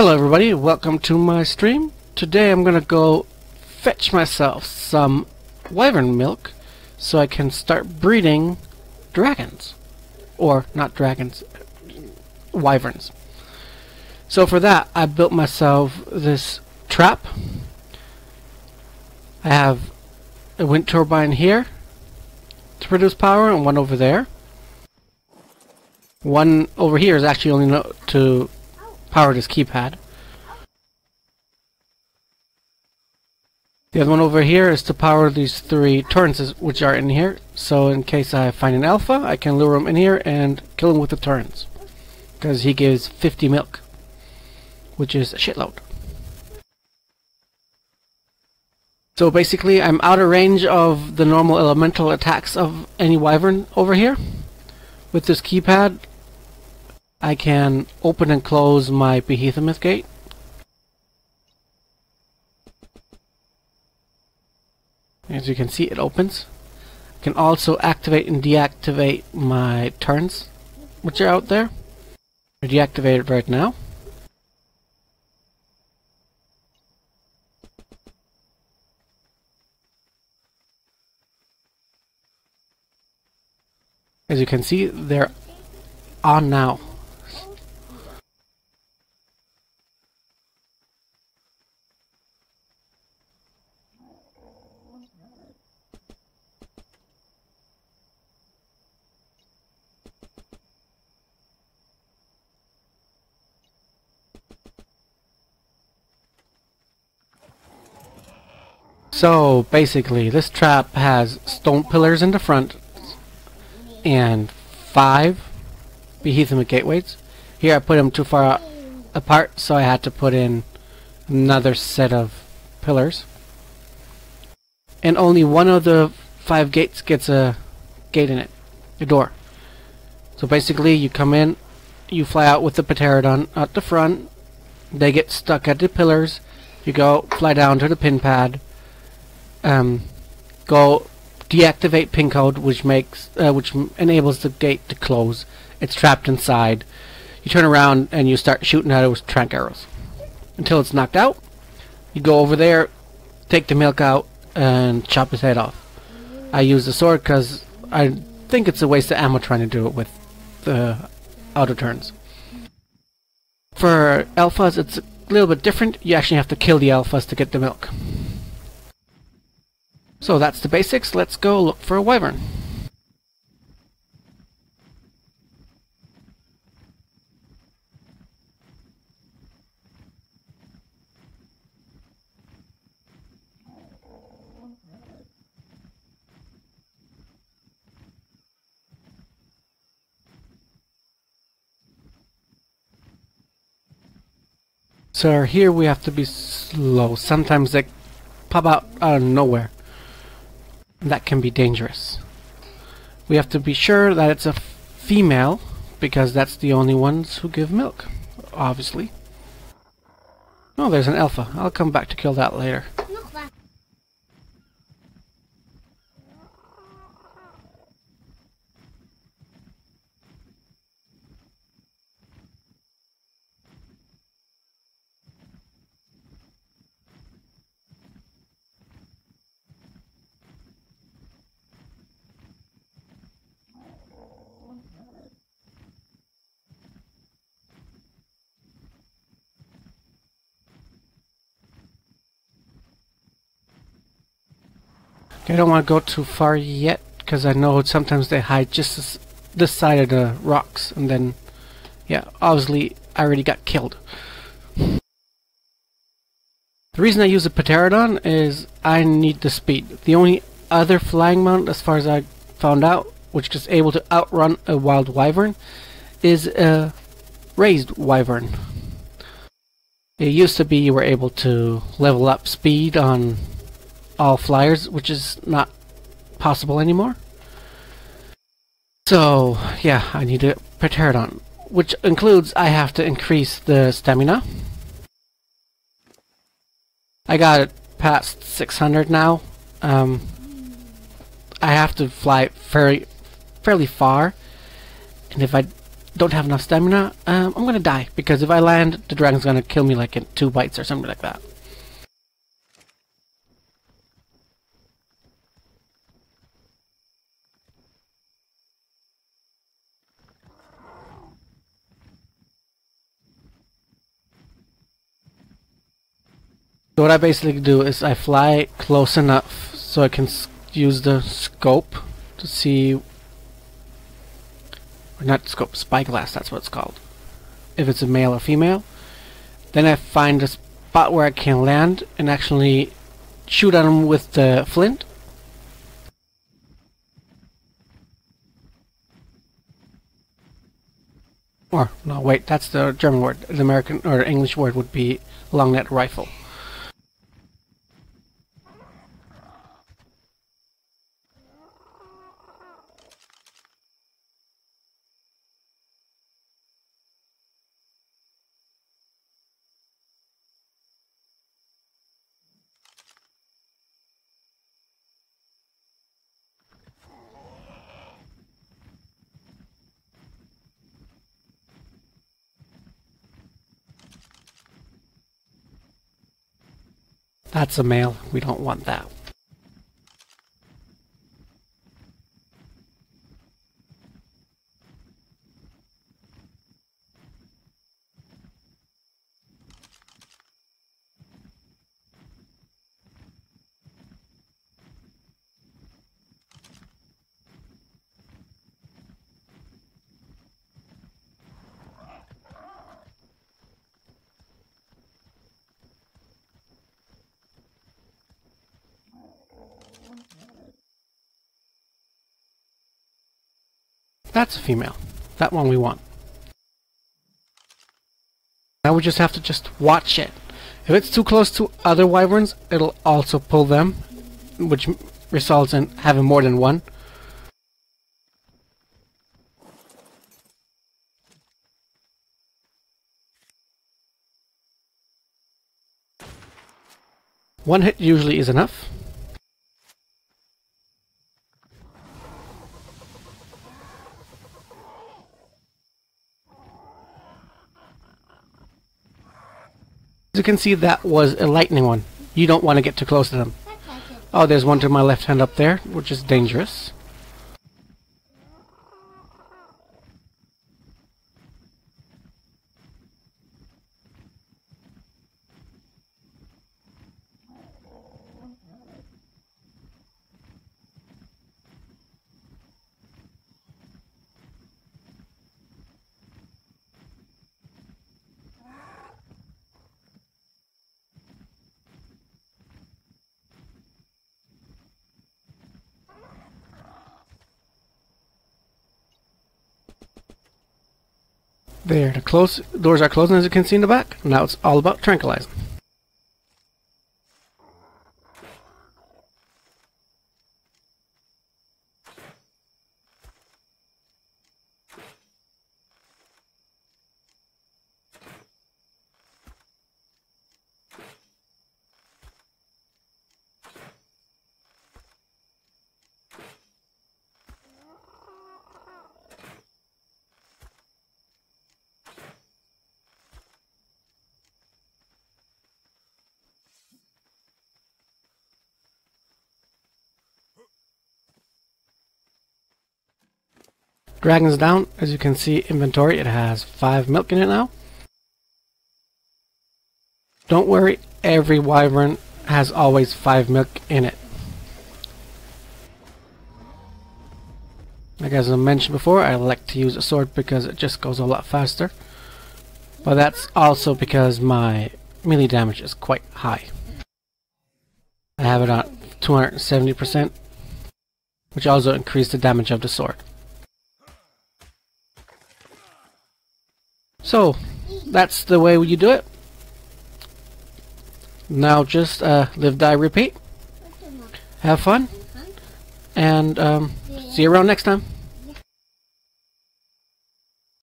Hello everybody, welcome to my stream. Today I'm gonna go fetch myself some wyvern milk so I can start breeding dragons. Or, not dragons, wyverns. So for that, I built myself this trap. I have a wind turbine here to produce power and one over there. One over here is actually only to power this keypad. The other one over here is to power these three turrets which are in here. So in case I find an alpha, I can lure him in here and kill him with the turrets. Because he gives 50 milk. Which is a shitload. So basically I'm out of range of the normal elemental attacks of any wyvern over here. With this keypad I can open and close my Behemoth gate. As you can see, it opens. I can also activate and deactivate my turns, which are out there. It right now. As you can see, they're on now. So basically this trap has stone pillars in the front and five behemoth gateways. Here I put them too far apart so I had to put in another set of pillars. And only one of the five gates gets a gate in it, a door. So basically you come in, you fly out with the Pterodon at the front, they get stuck at the pillars, you go fly down to the pin pad, um, go deactivate pin code, which makes uh, which enables the gate to close. It's trapped inside. You turn around and you start shooting at it with tranq arrows until it's knocked out. You go over there, take the milk out, and chop his head off. I use the sword because I think it's a waste of ammo trying to do it with the auto turns. For alphas, it's a little bit different. You actually have to kill the alphas to get the milk. So that's the basics. Let's go look for a wyvern. So here we have to be slow. Sometimes they pop out out of nowhere that can be dangerous. We have to be sure that it's a female because that's the only ones who give milk, obviously. Oh, there's an alpha. I'll come back to kill that later. I don't want to go too far yet because I know sometimes they hide just this, side of the rocks and then yeah obviously I already got killed. The reason I use a Pterodon is I need the speed. The only other flying mount as far as I found out which is able to outrun a wild wyvern is a raised wyvern. It used to be you were able to level up speed on all flyers, which is not possible anymore. So, yeah, I need a Pterodon, which includes I have to increase the stamina. I got it past 600 now. Um, I have to fly very, fairly far, and if I don't have enough stamina, um, I'm gonna die because if I land, the dragon's gonna kill me like in two bites or something like that. So what I basically do is I fly close enough so I can use the scope to see, or not scope, spyglass, that's what it's called. If it's a male or female. Then I find a spot where I can land and actually shoot at them with the flint. Or, no, wait, that's the German word. The American or English word would be longneck rifle. That's a male. We don't want that. That's a female. That one we want. Now we just have to just watch it. If it's too close to other wyverns, it'll also pull them, which results in having more than one. One hit usually is enough. You can see, that was a lightning one. You don't want to get too close to them. Oh, there's one to my left hand up there, which is dangerous. There, the close doors are closing as you can see in the back. Now it's all about tranquilizing. Dragon's down. As you can see, inventory, it has 5 milk in it now. Don't worry, every wyvern has always 5 milk in it. Like as I mentioned before, I like to use a sword because it just goes a lot faster. But that's also because my melee damage is quite high. I have it on 270%, which also increases the damage of the sword. So, that's the way you do it. Now just uh, live, die, repeat. Have fun. And um, see you around next time.